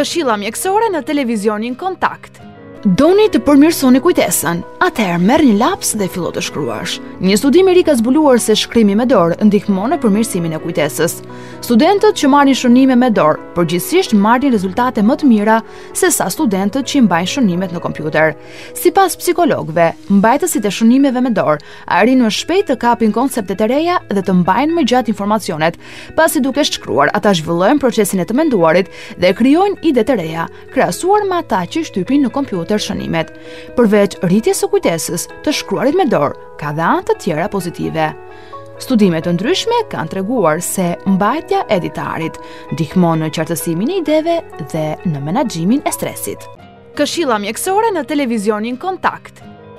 Këshilla mjekësore në televizionin Kontakt. Doni të përmirësoni kujtesën? Atëherë merr një laps dhe fillo të shkruash. Një studim i ri ka zbuluar se shkrimi me dorë ndihmon në përmirësimin e kujtesës. Studentët që marrin shënime me dorë përgjithsisht marrin rezultate më të mira se sa studentët që i mbajnë shënimet në kompjuter. Sipas psikologëve, mbajtësit e shënimeve me dorë arrijnë më shpejt të kapin konceptet e reja dhe të mbajnë më gjatë informacionet, pasi duke shkruar ata zhvillojnë procesin e të menduarit dhe krijojnë ide të reja, krahasuar me ata që i shtypin në kompjuter shënimet. Përveç rritjes së kujtesës, të shkruarit me dorë ka dhe anë të tjera pozitive. Studime të ndryshme kanë treguar se mbajtja e ditarit ndihmon në qartësimin e ideve dhe në menaxhimin e stresit. Këshilla mjekësore në televizionin Kontakt.